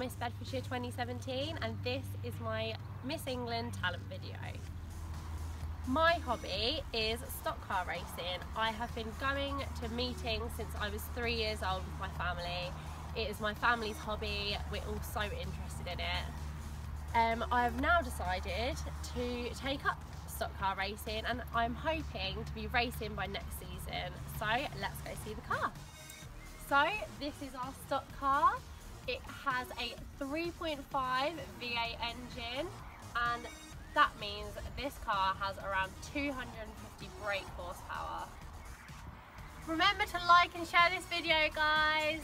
Miss Bedfordshire 2017 and this is my Miss England talent video. My hobby is stock car racing. I have been going to meetings since I was three years old with my family. It is my family's hobby, we're all so interested in it. Um, I have now decided to take up stock car racing and I'm hoping to be racing by next season. So let's go see the car. So this is our stock car. It has a 3.5 V8 engine and that means this car has around 250 brake horsepower. Remember to like and share this video guys.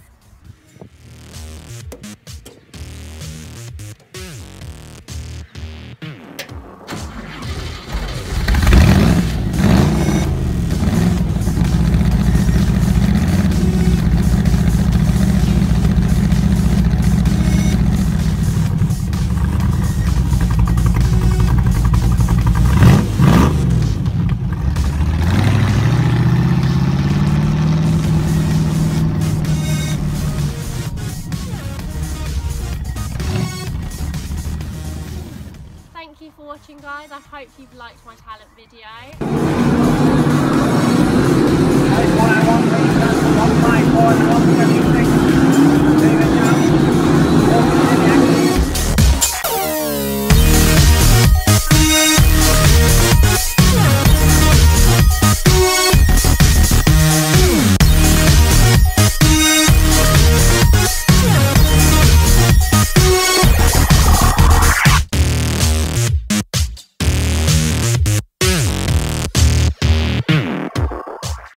You for watching guys. I hope you've liked my talent video.